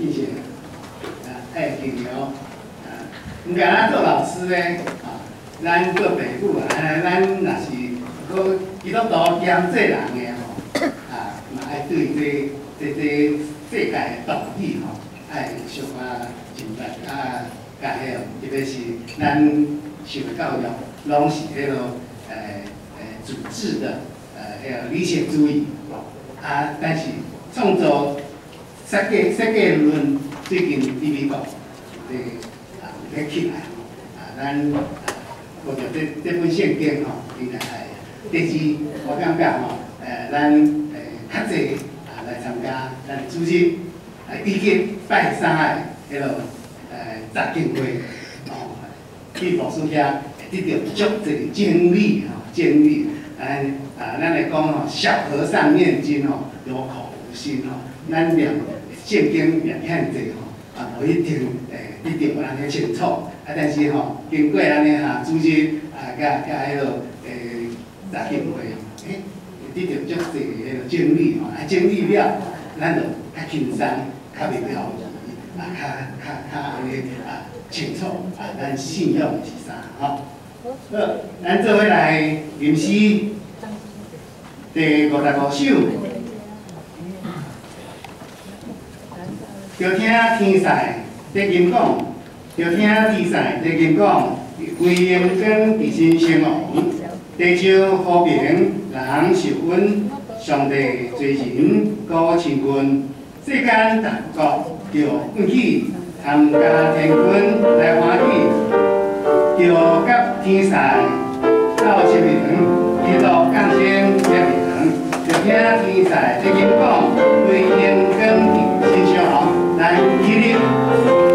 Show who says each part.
Speaker 1: 进行啊爱敬聊啊，唔敢咱做老师咧啊，咱做爸母啊，咱若是个基督徒兼做人的吼啊，嘛爱对这这这世界的道理吼，爱小可明白啊，甲迄个特别是咱受教育，拢是迄落诶诶组织的诶迄个理想主义吼啊，但是创造设计设计论最近伫美国伫啊咧起来啊，咱啊或者这这本圣经吼，应该系第二，我感觉吼，诶咱诶较济啊来参加咱主日啊已经拜三个迄落诶杂敬会哦，去牧师遐得到足济经历吼，经历，咱啊咱来讲吼，小和尚念经吼，有口无心吼，咱念圣经念很济吼，啊无一定诶一定有安尼清楚，啊但是吼，经过安尼哈组织啊甲甲迄落诶杂敬会，诶得到足济迄落经历吼，啊经历了，咱就较轻松，较袂漂移，啊较较较安尼啊清楚啊咱信仰是啥吼。好，咱做伙来吟诗第五十五首。着听天赛在金讲，着听天赛在金讲，为英跟地心兴旺，地球和平，人受温，上帝最人高亲近，世间大国着奋起，参加天军来欢喜，着甲天赛 Get you.